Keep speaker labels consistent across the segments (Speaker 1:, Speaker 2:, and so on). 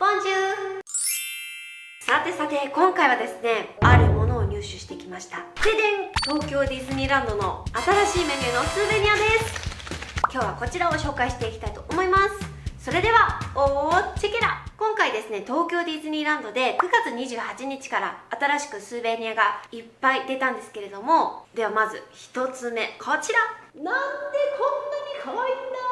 Speaker 1: ボンジュー。さてさて今回はですねあるものを入手してきました。ででん東京ディズニーランドの新しいメニューのスーベニアです。今日はこちらを紹介していきたいと思います。それではおーチェケラ。今回ですね東京ディズニーランドで9月28日から新しくスーベニアがいっぱい出たんですけれどもではまず1つ目。こちら。なんでこんなに可愛いんだ？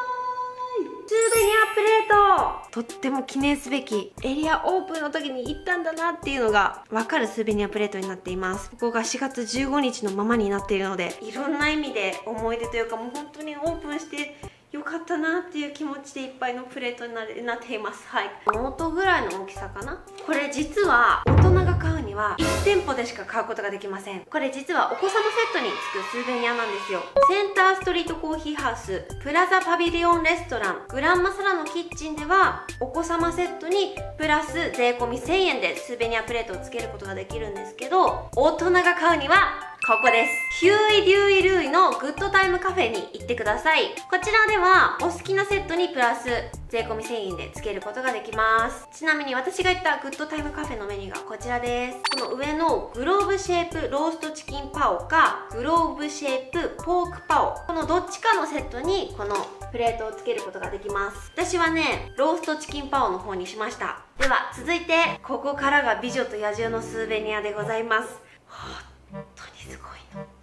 Speaker 1: スーベニアプレート。とっても記念すべきエリアオープンの時に行ったんだなっていうのが分かるスーベニアプレートになっています。ここが4月15日のままになっているのでいろんな意味で思い出というかもう本当にオープンしてよかったなっていう気持ちでいっぱいのプレートになっています。はい。ノートぐらいの大きさかな。これ実は大人が買うには1店舗でしか買うことができません。これ実はお子様セットにつくスーベニアなんですよ。センターストリートコーヒーハウスプラザパビリオンレストラングランマサラのキッチンではお子様セットにプラス税込1000円でスーベニアプレートをつけることができるんですけど大人が買うにはここです。ヒューイ・デューイ・ルーイのグッドタイムカフェに行ってください。こちらではお好きなセットにプラス税込1000円でつけることができます。ちなみに私が行ったグッドタイムカフェのメニューがこちらです。この上のグローブシェイプローストチキンパオかグローブシェイプポークパオ。このどっちかのセットにこのプレートをつけることができます。私はねローストチキンパオの方にしました。では続いてここからが美女と野獣のスーベニアでございます。本当にすごいの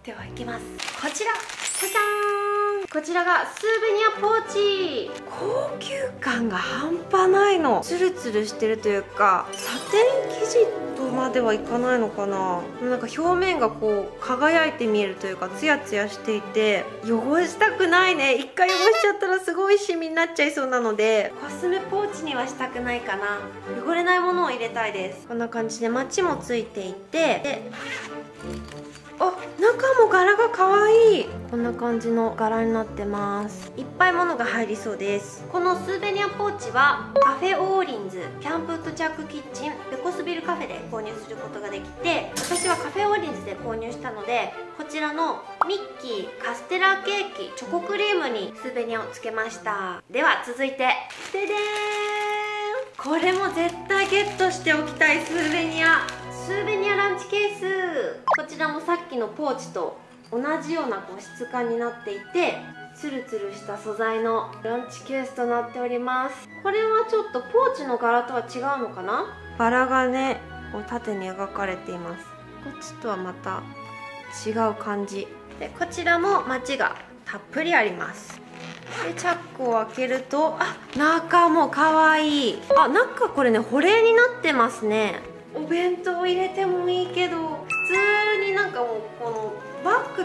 Speaker 1: ではいきます。こちらじゃんこちらがスーベニアポーチ。高級感が半端ないの。ツルツルしてるというかサテン生地とまではいかないのかな。なんか表面がこう輝いて見えるというかツヤツヤしていて汚したくないね。一回汚しちゃったらすごいシミになっちゃいそうなのでコスメポーチにはしたくないかな。汚れないものを入れたいです。こんな感じでマチもついていてであ中も柄が可愛い。こんな感じの柄になってます。いっぱい物が入りそうです。このスーベニアポーチはカフェオーリンズキャンプッドジャックキッチンベコスビルカフェで購入することができて私はカフェオーリンズで購入したのでこちらのミッキーカステラケーキチョコクリームにスーベニアをつけました。では続いて。ででーん。これも絶対ゲットしておきたいスーベニア。スーベニアランチケース。こちらもさっきのポーチと同じようなこう質感になっていてツルツルした素材のランチケースとなっております。これはちょっとポーチの柄とは違うのかな？バラがねこう縦に描かれています。こっちとはまた違う感じ。でこちらも街がたっぷりあります。でチャックを開けるとあ中も可愛い。あ中これね保冷になってますね。お弁当入れてもいいけど。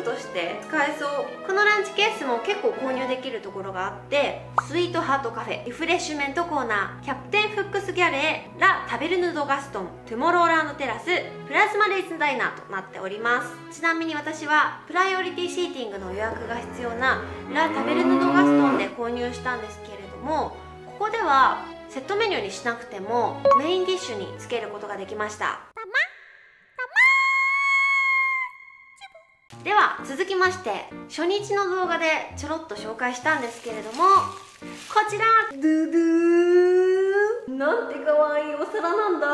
Speaker 1: として使えそう。このランチケースも結構購入できるところがあってスイートハートカフェリフレッシュメントコーナーキャプテンフックスギャレーラ・タベルヌ・ド・ガストントゥモローランドテラスプラズマレイズダイナーとなっております。ちなみに私はプライオリティシーティングの予約が必要なラ・タベルヌ・ド・ガストンで購入したんですけれどもここではセットメニューにしなくてもメインディッシュにつけることができました。では続きまして初日の動画でちょろっと紹介したんですけれどもこちら。ドゥドゥーなんて可愛いお皿なんだ。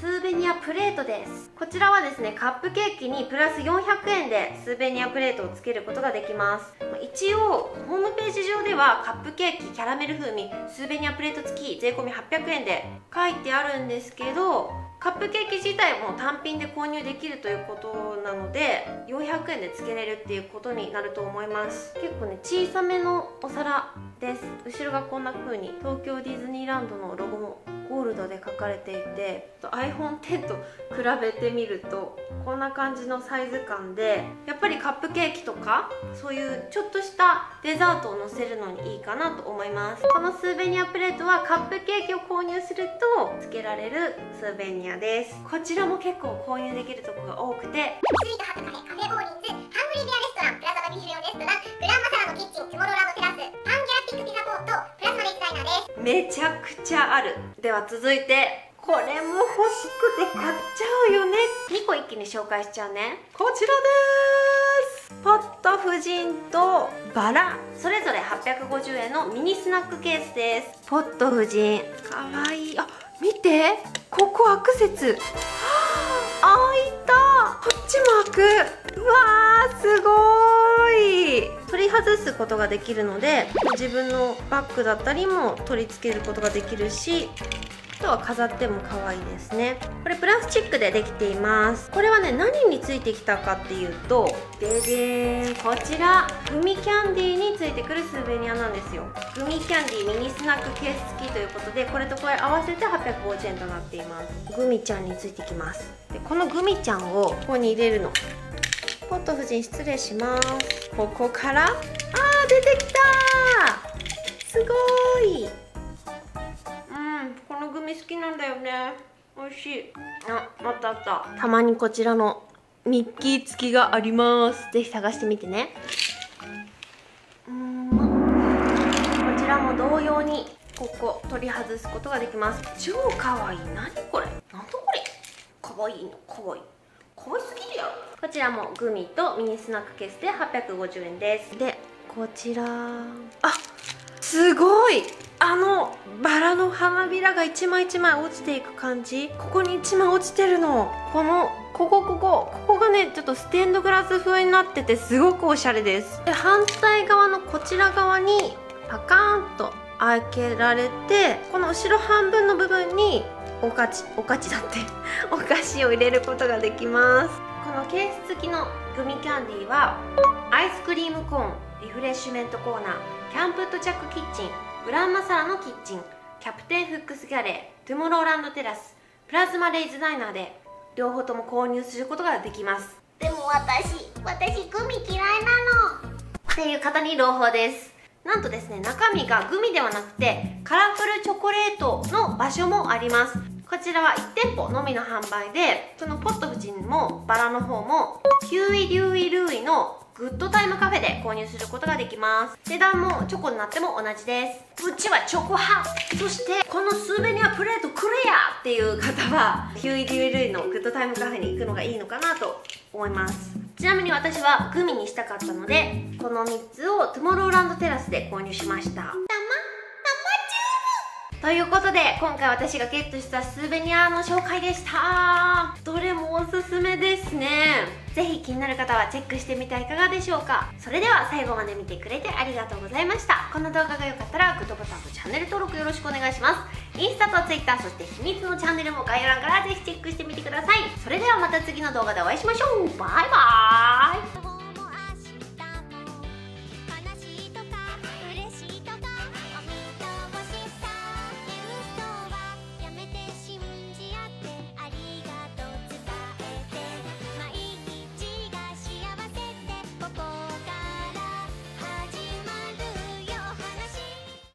Speaker 1: スーベニアプレートです。こちらはですねカップケーキにプラス400円でスーベニアプレートをつけることができます。一応ホームページ上ではカップケーキキャラメル風味スーベニアプレート付き税込800円で書いてあるんですけどカップケーキ自体も単品で購入できるということなので400円でつけれるっていうことになると思います。結構ね小さめのお皿です。後ろがこんな風に東京ディズニーランドのロゴもゴールドで書かれていて iPhone10 と比べてみるとこんな感じのサイズ感でやっぱりカップケーキとかそういうちょっとしたデザートをのせるのにいいかなと思います。このスーベニアプレートはカップケーキを購入するとつけられるスーベニアです。こちらも結構購入できるとこが多くて
Speaker 2: スイートハートカフェカフェオーリンズ
Speaker 1: めちゃくちゃある。では続いてこれも欲しくて買っちゃうよね。2個一気に紹介しちゃうね。こちらです。ポット夫人とバラ。それぞれ850円のミニスナックケースです。ポット夫人。かわいい。あ見て。ここアクセス。あ開いた。こっちも開く。うわーすごい。外すことができるので自分のバッグだったりも取り付けることができるしあとは飾っても可愛いですね。これプラスチックでできています。これはね何についてきたかっていうとででーんこちら。グミキャンディーについてくるスーベニアなんですよ。グミキャンディーミニスナックケース付きということでこれとこれ合わせて850円となっています。グミちゃんについてきます。でこのグミちゃんをここに入れるの。ポット夫人失礼します。ここから？あー出てきた！すごい！うんこのグミ好きなんだよね。美味しい。あまたあった。たまにこちらのミッキー付きがあります。ぜひ探してみてね。うんこちらも同様にここ取り外すことができます。超かわい。い何これ？なんだこれ？かわいいのかわいいかわいすぎるやろこちらもグミとミニスナックケースで850円です。でこちら。あすごい。あのバラの花びらが一枚一枚落ちていく感じ。ここに一枚落ちてるの。このここここ。ここがねちょっとステンドグラス風になっててすごくおしゃれです。で反対側のこちら側にパカーンと開けられてこの後ろ半分の部分におかちおかちだって お菓子を入れることができます。このケース付きのグミキャンディーはアイスクリームコーンリフレッシュメントコーナーキャンプットチャックキッチングランマサラのキッチンキャプテンフックスギャレートゥモローランドテラスプラズマレイズダイナーで両方とも購入することができます。
Speaker 2: でも私私グミ嫌いなの。
Speaker 1: っていう方に朗報ですなんとですね中身がグミではなくてカラフルチョコレートの場所もあります。こちらは1店舗のみの販売でそのポット夫人もバラの方もヒューイ・デューイ・ルーイのグッドタイムカフェで購入することができます。値段もチョコになっても同じです。うちはチョコ派そしてこのスーベニアプレートくれやっていう方はヒューイ・デューイ・ルーイのグッドタイムカフェに行くのがいいのかなと思います。ちなみに私はグミにしたかったのでこの3つをトゥモローランドテラスで購入しました。ということで今回私がゲットしたスーベニアの紹介でした。どれもおすすめですね。ぜひ気になる方はチェックしてみてはいかがでしょうか。それでは最後まで見てくれてありがとうございました。この動画が良かったらグッドボタンとチャンネル登録よろしくお願いします。インスタとツイッターそして秘密のチャンネルも概要欄からぜひチェックしてみてください。それではまた次の動画でお会いしましょう。バイバーイ。